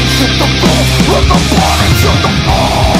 Releasing the goal from the bodies to the all